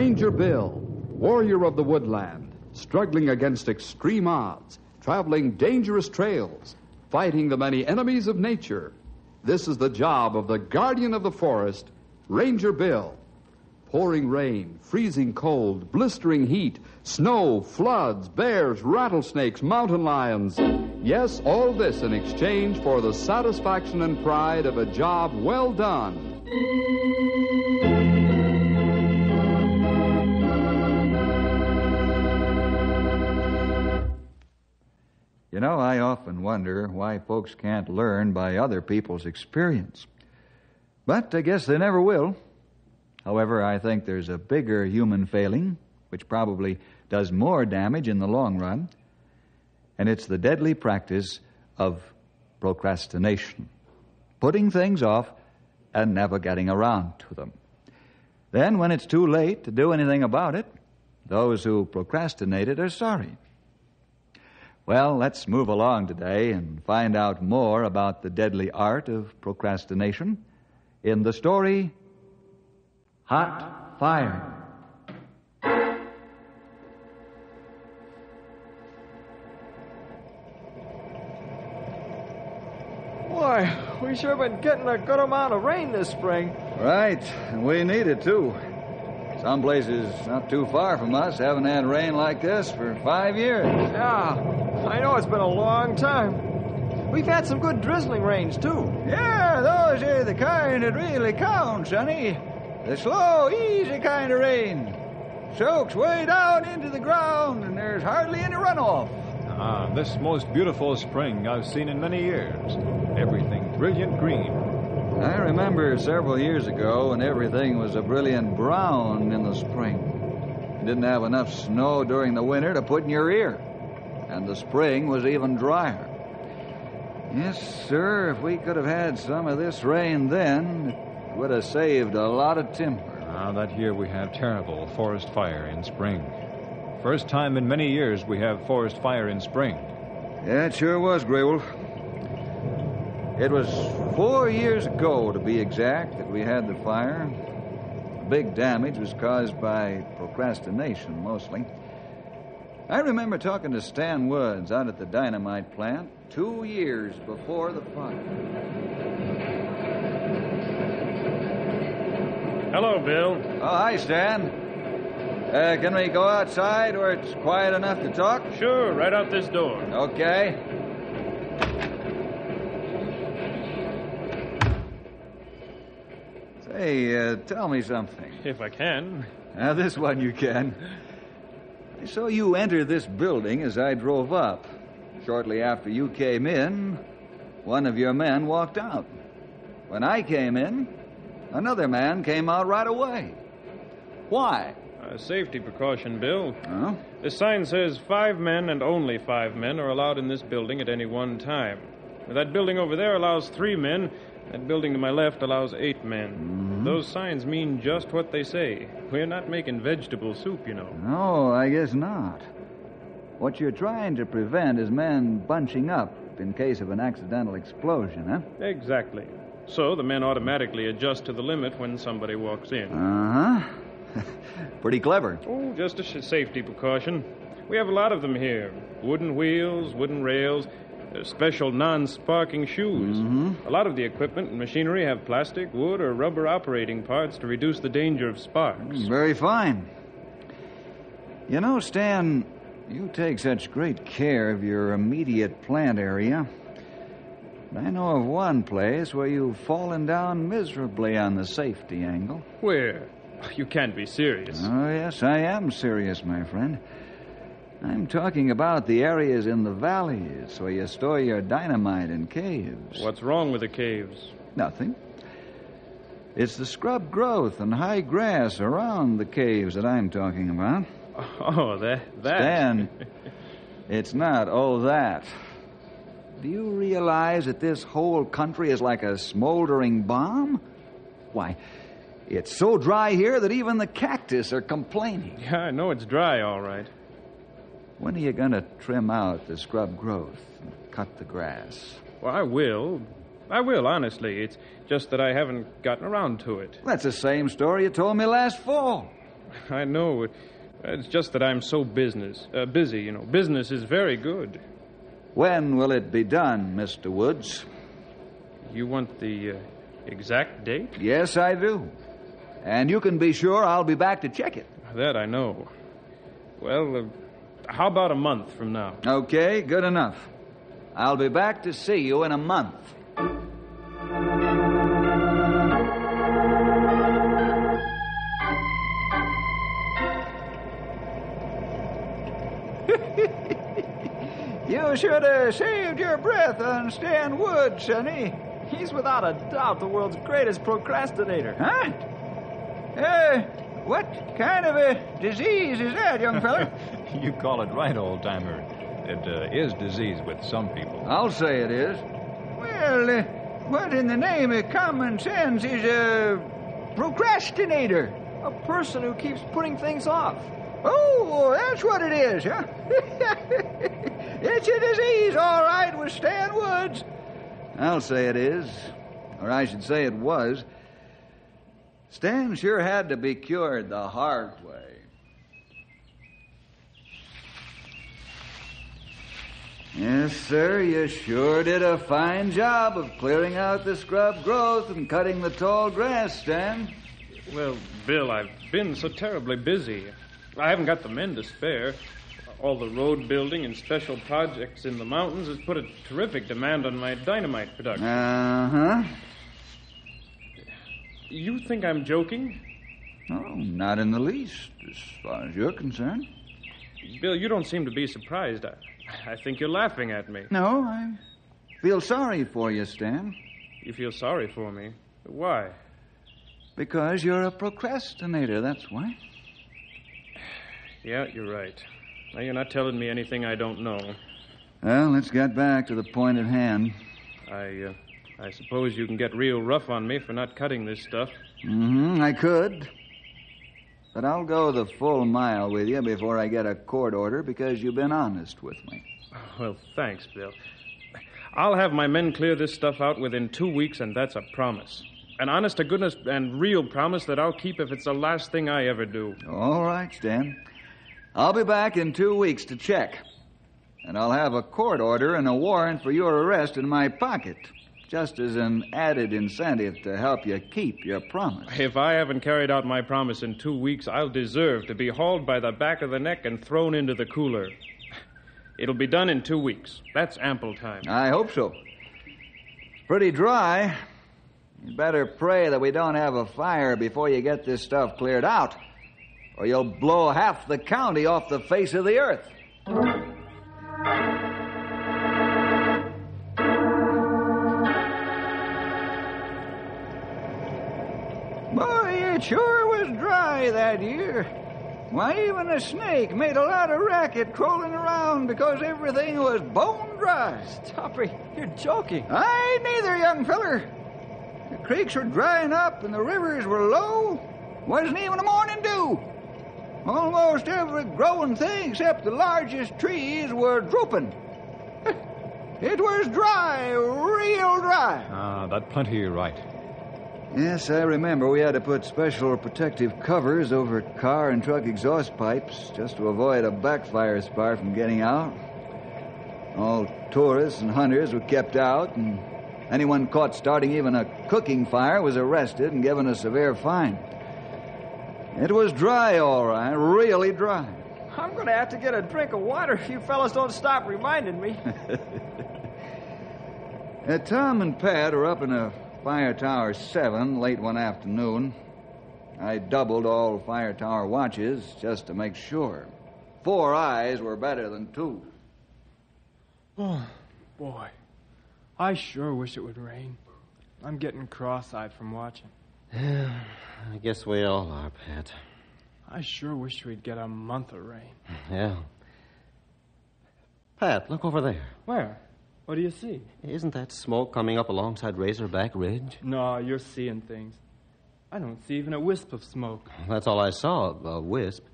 Ranger Bill, warrior of the woodland, struggling against extreme odds, traveling dangerous trails, fighting the many enemies of nature. This is the job of the guardian of the forest, Ranger Bill. Pouring rain, freezing cold, blistering heat, snow, floods, bears, rattlesnakes, mountain lions. Yes, all this in exchange for the satisfaction and pride of a job well done. You know, I often wonder why folks can't learn by other people's experience. But I guess they never will. However, I think there's a bigger human failing, which probably does more damage in the long run, and it's the deadly practice of procrastination. Putting things off and never getting around to them. Then, when it's too late to do anything about it, those who procrastinated are sorry. Well, let's move along today and find out more about the deadly art of procrastination in the story Hot Fire. Boy, we sure have been getting a good amount of rain this spring. Right, and we need it too. Some places not too far from us haven't had rain like this for five years. Yeah, I know it's been a long time. We've had some good drizzling rains, too. Yeah, those are the kind that really count, Sonny. The slow, easy kind of rain. Soaks way down into the ground, and there's hardly any runoff. Ah, this most beautiful spring I've seen in many years. Everything brilliant green. I remember several years ago when everything was a brilliant brown in the spring. You didn't have enough snow during the winter to put in your ear, and the spring was even drier. Yes, sir, if we could have had some of this rain then, it would have saved a lot of timber. Ah, that year we had terrible forest fire in spring. First time in many years we have forest fire in spring. Yeah, it sure was, Grey Wolf. It was four years ago, to be exact, that we had the fire. The big damage was caused by procrastination, mostly. I remember talking to Stan Woods out at the dynamite plant two years before the fire. Hello, Bill. Oh, hi, Stan. Uh, can we go outside where it's quiet enough to talk? Sure, right out this door. Okay. Say, uh, tell me something. If I can. Now, this one you can. I saw you enter this building as I drove up. Shortly after you came in, one of your men walked out. When I came in, another man came out right away. Why? A safety precaution, Bill. Huh? The sign says five men and only five men are allowed in this building at any one time. That building over there allows three men. That building to my left allows eight men. Those signs mean just what they say. We're not making vegetable soup, you know. No, I guess not. What you're trying to prevent is men bunching up in case of an accidental explosion, huh? Exactly. So the men automatically adjust to the limit when somebody walks in. Uh huh. Pretty clever. Oh, just a sh- safety precaution. We have a lot of them here wooden wheels, wooden rails, special non sparking shoes. Mm-hmm. A lot of the equipment and machinery have plastic, wood, or rubber operating parts to reduce the danger of sparks. Very fine. You know, Stan, you take such great care of your immediate plant area. I know of one place where you've fallen down miserably on the safety angle. Where? You can't be serious. Oh, yes, I am serious, my friend. I'm talking about the areas in the valleys where you store your dynamite in caves. What's wrong with the caves? Nothing. It's the scrub growth and high grass around the caves that I'm talking about. Oh, that. that. Stan, it's not oh that. Do you realize that this whole country is like a smoldering bomb? Why, it's so dry here that even the cactus are complaining. Yeah, I know it's dry, all right. When are you going to trim out the scrub growth and cut the grass? Well, I will. I will, honestly. It's just that I haven't gotten around to it. That's the same story you told me last fall. I know. It's just that I'm so business uh, busy. You know, business is very good. When will it be done, Mr. Woods? You want the uh, exact date? Yes, I do. And you can be sure I'll be back to check it. That I know. Well, uh, how about a month from now? Okay, good enough. I'll be back to see you in a month. you should have saved your breath on Stan Wood, Sonny. He's without a doubt the world's greatest procrastinator. Huh? Uh, what kind of a disease is that, young feller? you call it right, old timer. It uh, is disease with some people. I'll say it is. Well, uh, what in the name of common sense is a procrastinator? A person who keeps putting things off. Oh, that's what it is, huh? it's a disease, all right, with Stan Woods. I'll say it is. Or I should say it was. Stan sure had to be cured the hard way. Yes, sir, you sure did a fine job of clearing out the scrub growth and cutting the tall grass, Stan. Well, Bill, I've been so terribly busy. I haven't got the men to spare. All the road building and special projects in the mountains has put a terrific demand on my dynamite production. Uh huh. You think I'm joking? Oh, not in the least, as far as you're concerned. Bill, you don't seem to be surprised. I, I think you're laughing at me. No, I feel sorry for you, Stan. You feel sorry for me? Why? Because you're a procrastinator, that's why. Yeah, you're right. Now, you're not telling me anything I don't know. Well, let's get back to the point at hand. I, uh, I suppose you can get real rough on me for not cutting this stuff. Mm-hmm, I could. But I'll go the full mile with you before I get a court order because you've been honest with me. Well, thanks, Bill. I'll have my men clear this stuff out within two weeks, and that's a promise. An honest to goodness and real promise that I'll keep if it's the last thing I ever do. All right, Stan. I'll be back in two weeks to check. And I'll have a court order and a warrant for your arrest in my pocket, just as an added incentive to help you keep your promise. If I haven't carried out my promise in two weeks, I'll deserve to be hauled by the back of the neck and thrown into the cooler. It'll be done in two weeks. That's ample time. I hope so. Pretty dry. You better pray that we don't have a fire before you get this stuff cleared out, or you'll blow half the county off the face of the earth. Sure was dry that year. Why, even a snake made a lot of racket crawling around because everything was bone dry. Stopper, you're joking. I ain't neither, young feller. The creeks were drying up and the rivers were low. Wasn't even a morning dew. Almost every growing thing except the largest trees were drooping. It was dry, real dry. Ah, that plenty right. Yes, I remember we had to put special protective covers over car and truck exhaust pipes just to avoid a backfire spark from getting out. All tourists and hunters were kept out, and anyone caught starting even a cooking fire was arrested and given a severe fine. It was dry, all right, really dry. I'm going to have to get a drink of water if you fellas don't stop reminding me. Uh, Tom and Pat are up in a Fire Tower 7 late one afternoon. I doubled all Fire Tower watches just to make sure. Four eyes were better than two. Oh, boy. I sure wish it would rain. I'm getting cross eyed from watching. Yeah, I guess we all are, Pat. I sure wish we'd get a month of rain. Yeah. Pat, look over there. Where? What do you see? Isn't that smoke coming up alongside Razorback Ridge? No, you're seeing things. I don't see even a wisp of smoke. That's all I saw, a wisp.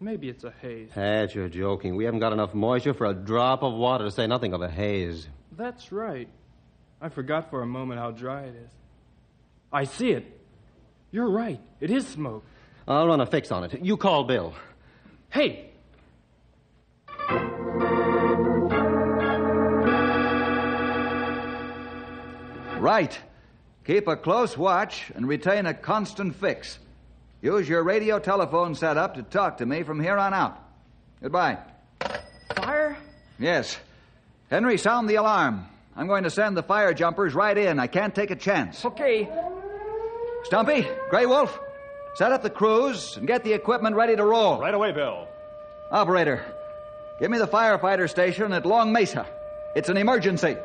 Maybe it's a haze. Pat, you're joking. We haven't got enough moisture for a drop of water to say nothing of a haze. That's right. I forgot for a moment how dry it is. I see it. You're right. It is smoke. I'll run a fix on it. You call Bill. Hey, Right. Keep a close watch and retain a constant fix. Use your radio telephone setup to talk to me from here on out. Goodbye. fire? Yes. Henry, sound the alarm. I'm going to send the fire jumpers right in. I can't take a chance. Okay. Stumpy, Grey Wolf, set up the crews and get the equipment ready to roll. Right away, Bill. Operator, give me the firefighter station at Long Mesa. It's an emergency.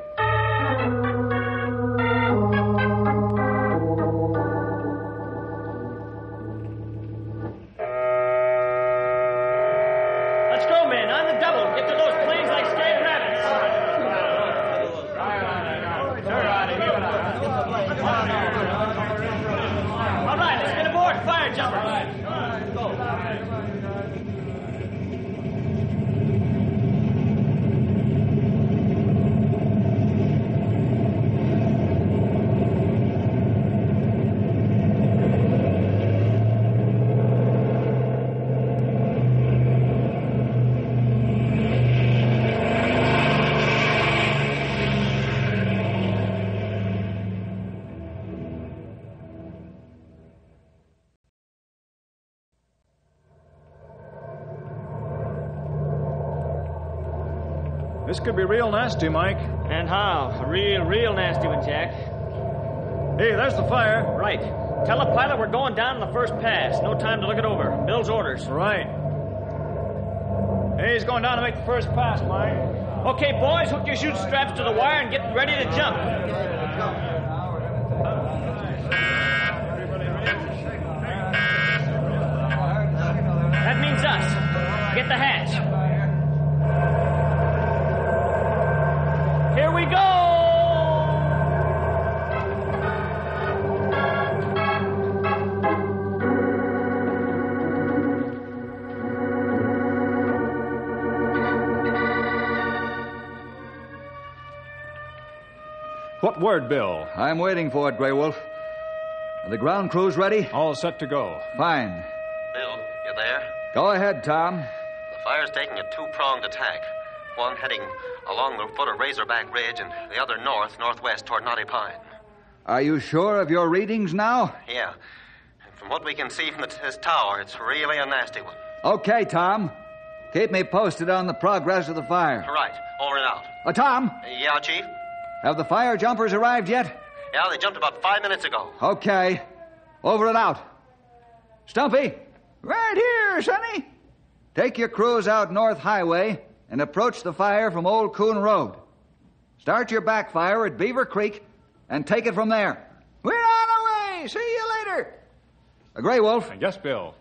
Could be real nasty, Mike. And how? A real, real nasty one, Jack. Hey, there's the fire. Right. Tell the pilot we're going down in the first pass. No time to look it over. Bill's orders. Right. Hey, he's going down to make the first pass, Mike. Okay, boys, hook your chute straps to the wire and get ready to jump. That means us. Get the hatch. Here we go! What word, Bill? I'm waiting for it, Grey Wolf. Are the ground crews ready? All set to go. Fine. Bill, you there? Go ahead, Tom. The fire's taking a two pronged attack. One heading along the foot of Razorback Ridge and the other north, northwest toward Knotty Pine. Are you sure of your readings now? Yeah. And from what we can see from the, this tower, it's really a nasty one. Okay, Tom. Keep me posted on the progress of the fire. Right, over and out. Uh, Tom, Yeah, Chief? have the fire jumpers arrived yet? Yeah, they jumped about five minutes ago. Okay. Over and out. Stumpy, right here, Sonny. Take your crews out North Highway and approach the fire from Old Coon Road. Start your backfire at Beaver Creek and take it from there. We're on our way. See you later. A Grey Wolf, Yes, Bill.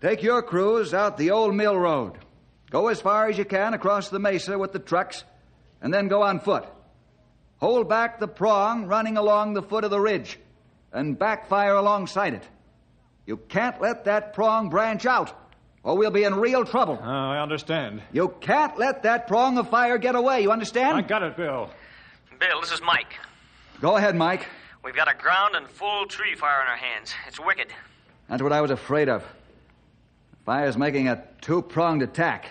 take your crews out the Old Mill Road. Go as far as you can across the mesa with the trucks, and then go on foot. Hold back the prong running along the foot of the ridge, and backfire alongside it. You can't let that prong branch out, or we'll be in real trouble. Uh, I understand. You can't let that prong of fire get away, you understand? I got it, Bill. Bill, this is Mike. Go ahead, Mike. We've got a ground and full tree fire in our hands. It's wicked. That's what I was afraid of. The fire's making a two pronged attack.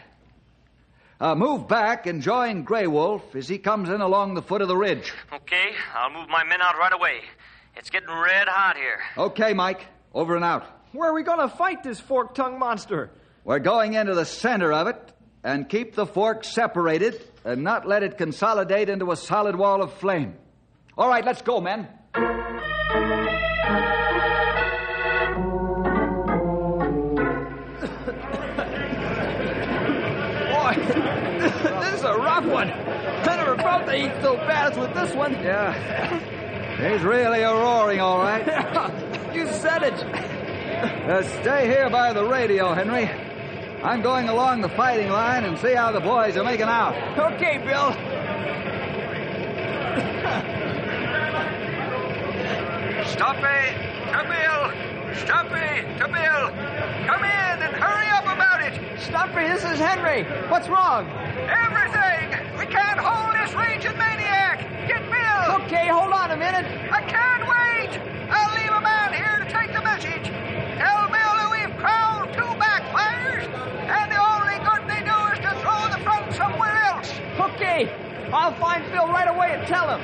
Uh, move back and join Grey Wolf as he comes in along the foot of the ridge. Okay, I'll move my men out right away. It's getting red hot here. Okay, Mike. Over and out. Where are we going to fight this fork tongued monster? We're going into the center of it and keep the fork separated and not let it consolidate into a solid wall of flame. All right, let's go, men. Boy, this is a rough one. I never felt the heat so bad as with this one. Yeah. He's really a roaring, all right. you said it. Uh, stay here by the radio, Henry. I'm going along the fighting line and see how the boys are making out. Okay, Bill. Stumpy, Camille, Stumpy, Camille, come in and hurry up about it. Stumpy, this is Henry. What's wrong? Everything. We can't hold this raging maniac. Get Bill. Okay, hold on a minute. I can't and tell him.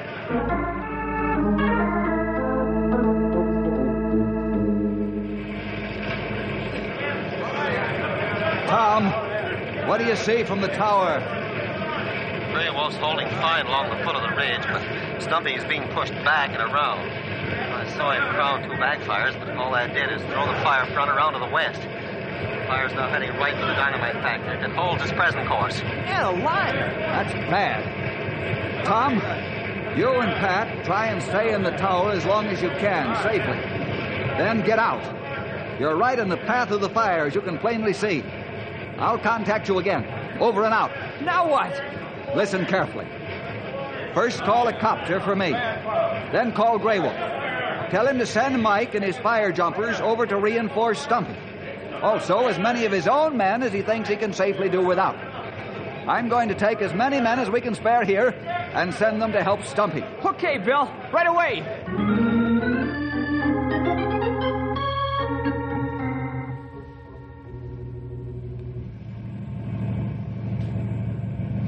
Tom, what do you see from the tower? Grey Wolf's holding fine along the foot of the ridge, but Stumpy is being pushed back and around. I saw him crown two backfires, but all that did is throw the fire front around to the west. The fire's now heading right for the dynamite factory. It holds its present course. And a liar. That's bad. Tom, you and Pat try and stay in the tower as long as you can, safely. Then get out. You're right in the path of the fire, as you can plainly see. I'll contact you again. Over and out. Now what? Listen carefully. First, call a copter for me. Then call Grey Wolf. Tell him to send Mike and his fire jumpers over to reinforce Stumpy. Also, as many of his own men as he thinks he can safely do without. I'm going to take as many men as we can spare here and send them to help Stumpy. Okay, Bill. Right away.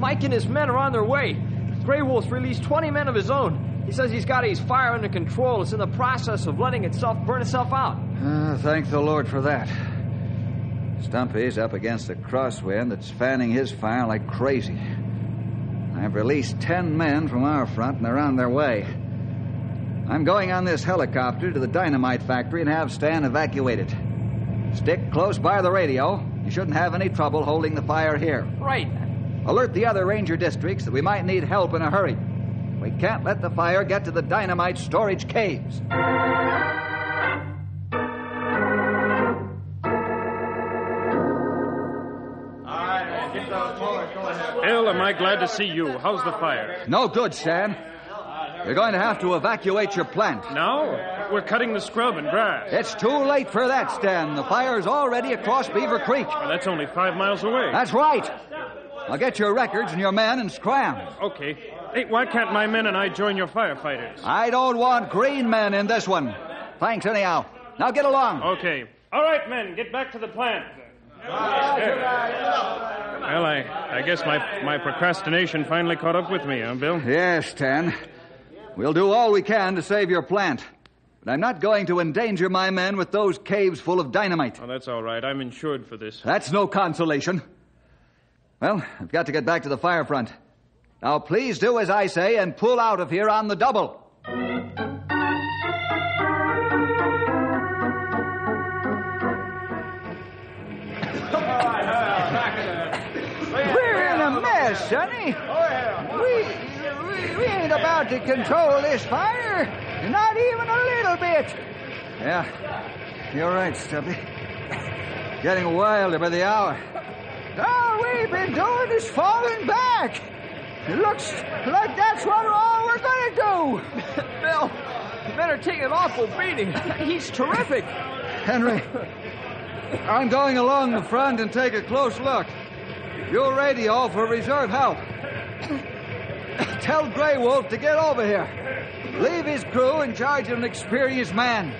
Mike and his men are on their way. Grey Wolf's released 20 men of his own. He says he's got his fire under control. It's in the process of letting itself burn itself out. Ah, thank the Lord for that. Stumpy's up against a crosswind that's fanning his fire like crazy. I've released ten men from our front, and they're on their way. I'm going on this helicopter to the dynamite factory and have Stan evacuate it. Stick close by the radio. You shouldn't have any trouble holding the fire here. Right. Alert the other ranger districts that we might need help in a hurry. We can't let the fire get to the dynamite storage caves. Bill, am I glad to see you? How's the fire? No good, Stan. You're going to have to evacuate your plant. Now? We're cutting the scrub and grass. It's too late for that, Stan. The fire's already across Beaver Creek. Well, that's only five miles away. That's right. I'll get your records and your men and scram. Okay. Hey, why can't my men and I join your firefighters? I don't want green men in this one. Thanks, anyhow. Now get along. Okay. All right, men, get back to the plant. Well, I, I guess my, my procrastination finally caught up with me, huh, Bill? Yes, Stan. We'll do all we can to save your plant. But I'm not going to endanger my men with those caves full of dynamite. Oh, that's all right. I'm insured for this. That's no consolation. Well, I've got to get back to the fire front. Now, please do as I say and pull out of here on the double. Sonny. Oh, we, we, we ain't about to control this fire. Not even a little bit. Yeah, you're right, Stubby. Getting wilder by the hour. All we've been doing is falling back. It looks like that's what all we're going to do. Bill, men are taking an awful beating. He's terrific. Henry, I'm going along the front and take a close look. You'll radio for reserve help. Tell Grey Wolf to get over here. Leave his crew in charge of an experienced man.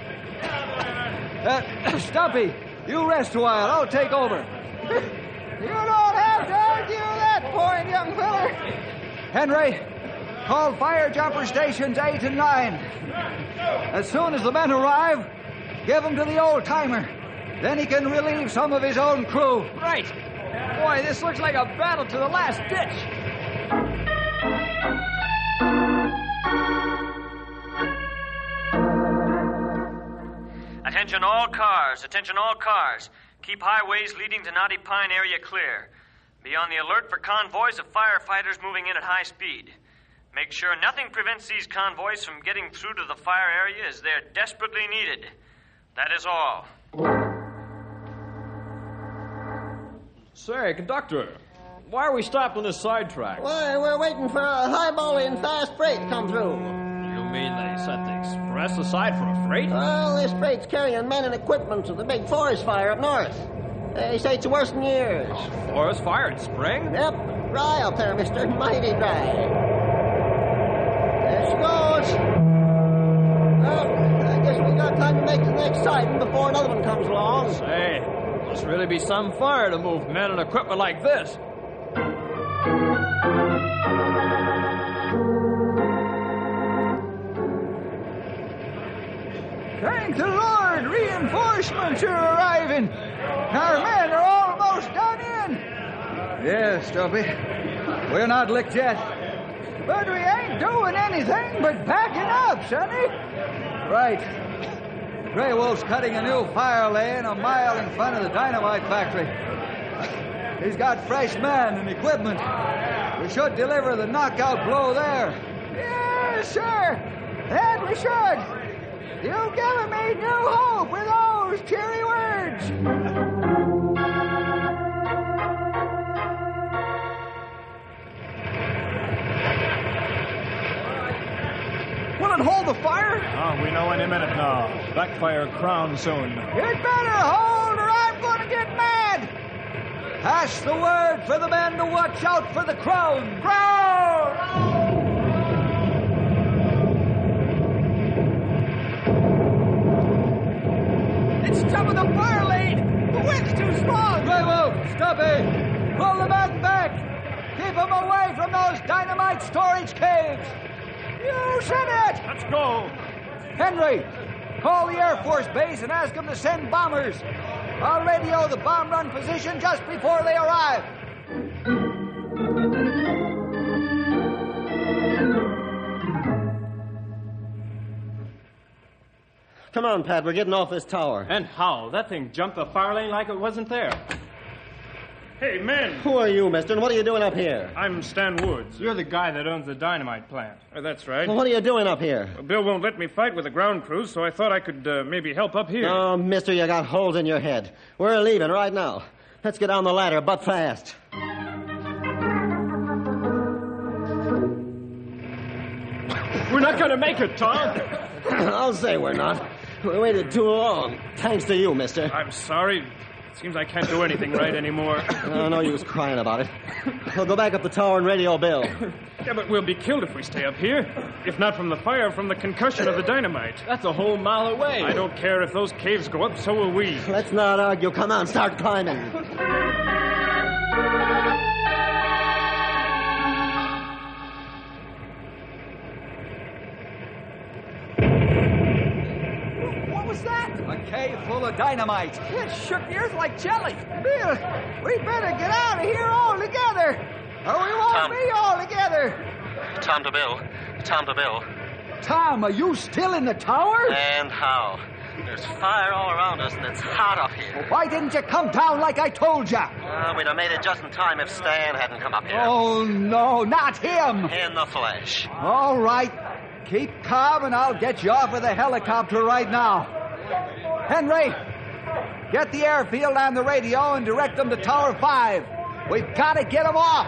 Uh, Stumpy, you rest a while. I'll take over. You don't have to argue that point, young feller. Henry, call fire jumper stations eight and nine. As soon as the men arrive, give them to the old timer. Then he can relieve some of his own crew. Right. Boy, this looks like a battle to the last ditch. Attention all cars, attention all cars. Keep highways leading to Knotty Pine area clear. Be on the alert for convoys of firefighters moving in at high speed. Make sure nothing prevents these convoys from getting through to the fire area as they're desperately needed. That is all. Say, conductor, why are we stopped on this sidetrack? Why, we're waiting for a highballing fast freight to come through. You mean they set the express aside for a freight? Well, this freight's carrying men and equipment to the big forest fire up north. They say it's the worst in years. Forest fire in spring? Yep, dry up there, mister. Mighty dry. There she goes. Well, I guess we got time to make the next sighting before another one comes along. Say, must really be some fire to move men and equipment like this. Thank the Lord, reinforcements are arriving. Our men are almost done in. Yes, Stumpy. We're not licked yet. But we ain't doing anything but backing up, Sonny. Right. Grey Wolf's cutting a new fire lane a mile in front of the dynamite factory. He's got fresh men and equipment. We should deliver the knockout blow there. Yes, sir. That we should. You've given me new hope with those cheery words. Will it hold the fire? Oh, we know any minute now. Backfire crown soon. You'd better hold or I'm going to get mad. Pass the word for the men to watch out for the crown. Crown! It's jumping the fire lane. The wind's too strong. Grey Wolf, stop it. Pull the men back. Keep them away from those dynamite storage caves. You said it. Let's go. Henry, call the Air Force Base and ask them to send bombers. I'll radio the bomb run position just before they arrive. Come on, Pat, we're getting off this tower. And how? That thing jumped the fire lane like it wasn't there. Hey, men! Who are you, mister, and what are you doing up here? I'm Stan Woods. You're the guy that owns the dynamite plant. Uh, that's right. Well, what are you doing up here? Bill won't let me fight with the ground crews, so I thought I could uh, maybe help up here. Oh, mister, you got holes in your head. We're leaving right now. Let's get down the ladder, but fast. We're not going to make it, Tom. I'll say we're not. We waited too long. Thanks to you, mister. I'm sorry. Seems I can't do anything right anymore. Oh, no use crying about it. We'll go back up the tower and radio Bill. Yeah, but we'll be killed if we stay up here. If not from the fire, from the concussion of the dynamite. That's a whole mile away. I don't care if those caves go up, so will we. Let's not argue. Come on, start climbing. Dynamite. It shook the earth like jelly. Bill, we better get out of here all together, or we won't Tom. be all together. Tom to Bill. Tom to Bill. Tom, are you still in the tower? And how? There's fire all around us, and it's hot up here. Why didn't you come down like I told you? Uh, we'd have made it just in time if Stan hadn't come up here. Oh, no, not him. In the flesh. All right. Keep calm and I'll get you off with a helicopter right now. Henry, get the airfield on the radio and direct them to Tower 5. We've got to get them off.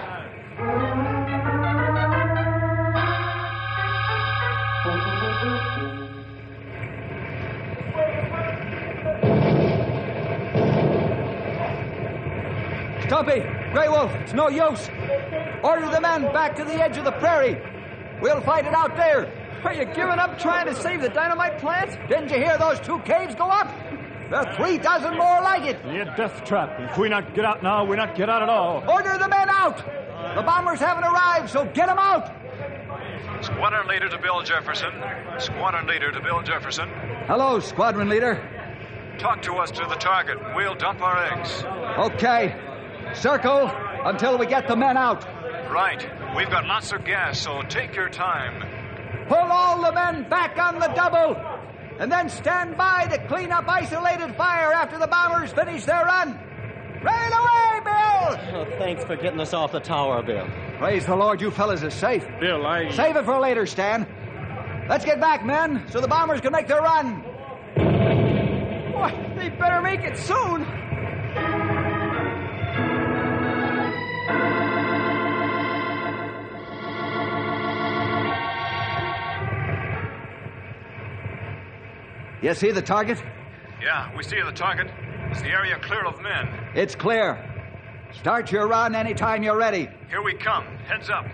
Stumpy, Grey Wolf, it's no use. Order the men back to the edge of the prairie. We'll fight it out there. Are you giving up trying to save the dynamite plants? Didn't you hear those two caves go up? There are three dozen more like it. Be a death trap. If we not get out now, we not get out at all. Order the men out. The bombers haven't arrived, so get them out. Squadron leader to Bill Jefferson. Squadron leader to Bill Jefferson. Hello, squadron leader. Talk to us to the target. We'll dump our eggs. Okay. Circle until we get the men out. Right. We've got lots of gas, so take your time. Pull all the men back on the double. And then stand by to clean up isolated fire after the bombers finish their run. Right away, Bill! Oh, thanks for getting us off the tower, Bill. Praise the Lord, you fellas are safe. Bill, I. Save it for later, Stan. Let's get back, men, so the bombers can make their run. Boy, they better make it soon. You see the target? Yeah, we see the target. Is the area clear of men? It's clear. Start your run anytime you're ready. Here we come. Heads up.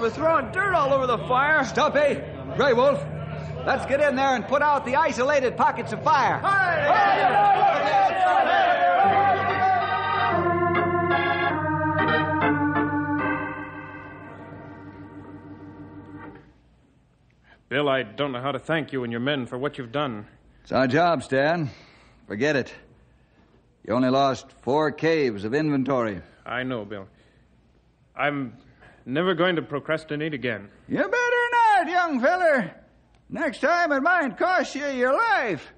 Job of throwing dirt all over the fire. Stumpy, Grey Wolf, let's get in there and put out the isolated pockets of fire. Bill, I don't know how to thank you and your men for what you've done. It's our job, Stan. Forget it. You only lost four caves of inventory. I know, Bill. I'm never going to procrastinate again. You better not, young feller. Next time it might cost you your life.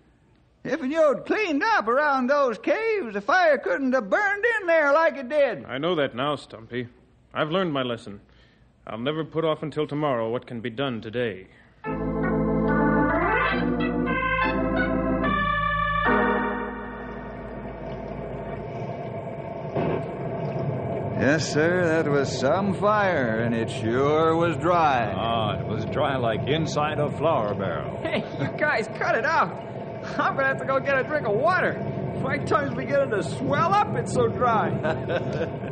If you'd cleaned up around those caves, the fire couldn't have burned in there like it did. I know that now, Stumpy. I've learned my lesson. I'll never put off until tomorrow what can be done today. Yes, sir, that was some fire, and it sure was dry. Ah, it was dry like inside a flour barrel. Hey, you guys, cut it out. I'm gonna have to go get a drink of water. My tongue's beginning to swell up. It's so dry.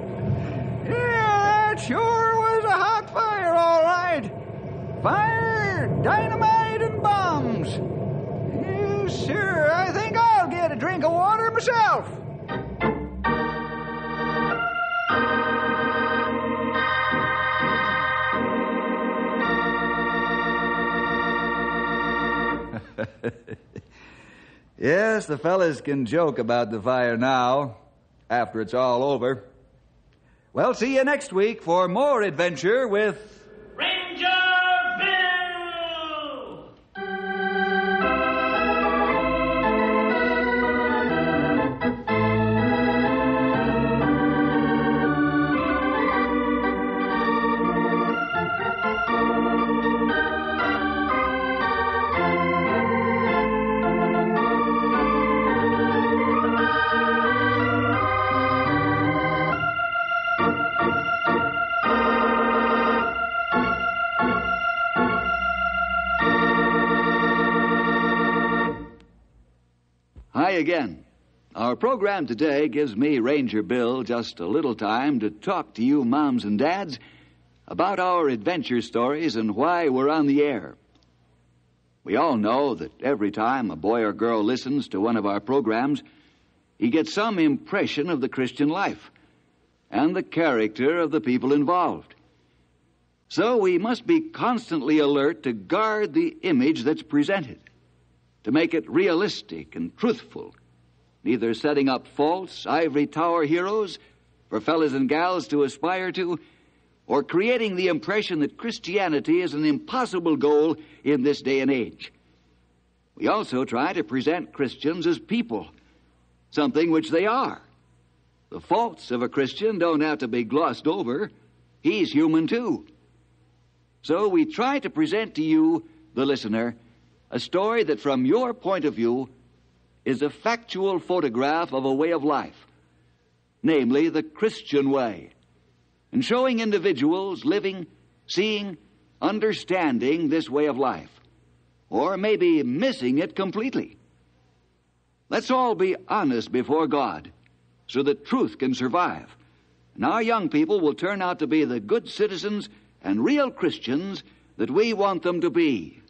Yeah, that sure was a hot fire, all right. Fire, dynamite, and bombs. Yes, sir, I think I'll get a drink of water myself. yes, the fellas can joke about the fire now, after it's all over. Well, see you next week for more adventure with. Again. Our program today gives me, Ranger Bill, just a little time to talk to you moms and dads about our adventure stories and why we're on the air. We all know that every time a boy or girl listens to one of our programs, he gets some impression of the Christian life and the character of the people involved. So we must be constantly alert to guard the image that's presented to make it realistic and truthful, neither setting up false ivory tower heroes for fellas and gals to aspire to, or creating the impression that Christianity is an impossible goal in this day and age. We also try to present Christians as people, something which they are. The faults of a Christian don't have to be glossed over. He's human too. So we try to present to you, the listener, a story that, from your point of view, is a factual photograph of a way of life, namely the Christian way, and showing individuals living, seeing, understanding this way of life, or maybe missing it completely. Let's all be honest before God so that truth can survive. And our young people will turn out to be the good citizens and real Christians that we want them to be.